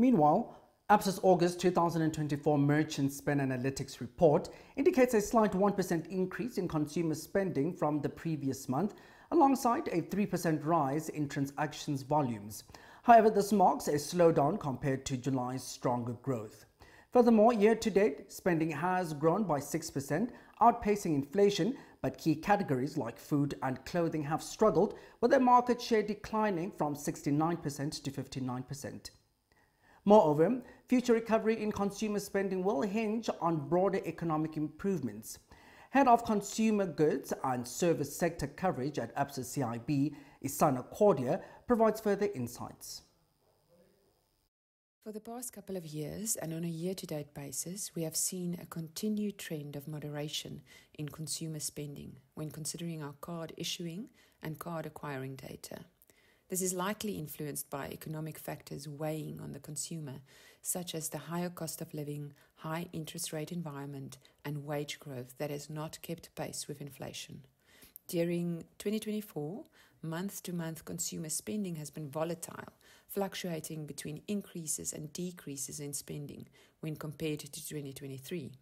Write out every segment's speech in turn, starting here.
Meanwhile, Absa's August 2024 Merchant Spend Analytics report indicates a slight 1% increase in consumer spending from the previous month, alongside a 3% rise in transactions volumes. However, this marks a slowdown compared to July's stronger growth. Furthermore, year to date, spending has grown by 6%, outpacing inflation, but key categories like food and clothing have struggled, with their market share declining from 69% to 59%. Moreover, future recovery in consumer spending will hinge on broader economic improvements. Head of Consumer Goods and Service Sector Coverage at Absa CIB, Isana Cordia, provides further insights. For the past couple of years and on a year to date basis, we have seen a continued trend of moderation in consumer spending when considering our card issuing and card acquiring data. This is likely influenced by economic factors weighing on the consumer, such as the higher cost of living, high interest rate environment, and wage growth that has not kept pace with inflation. During 2024, month to month consumer spending has been volatile, fluctuating between increases and decreases in spending when compared to 2023.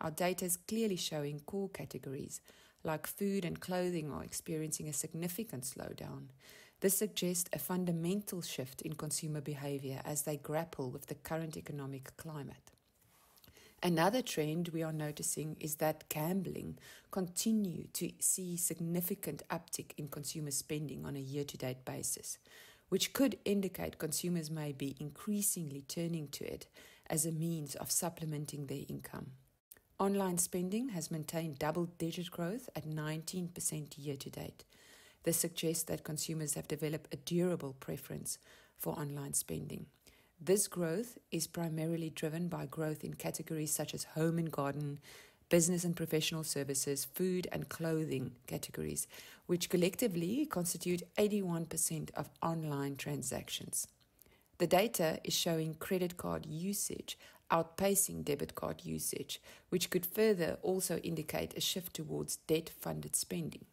Our data is clearly showing core categories like food and clothing are experiencing a significant slowdown. This suggests a fundamental shift in consumer behavior as they grapple with the current economic climate. Another trend we are noticing is that gambling continue to see significant uptick in consumer spending on a year-to-date basis, which could indicate consumers may be increasingly turning to it as a means of supplementing their income. Online spending has maintained double-digit growth at 19% year to date, this suggests that consumers have developed a durable preference for online spending. This growth is primarily driven by growth in categories such as home and garden, business and professional services, food and clothing categories, which collectively constitute 81% of online transactions. The data is showing credit card usage outpacing debit card usage, which could further also indicate a shift towards debt funded spending.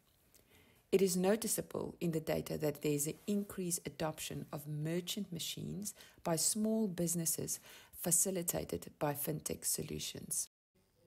It is noticeable in the data that there is an increased adoption of merchant machines by small businesses facilitated by fintech solutions.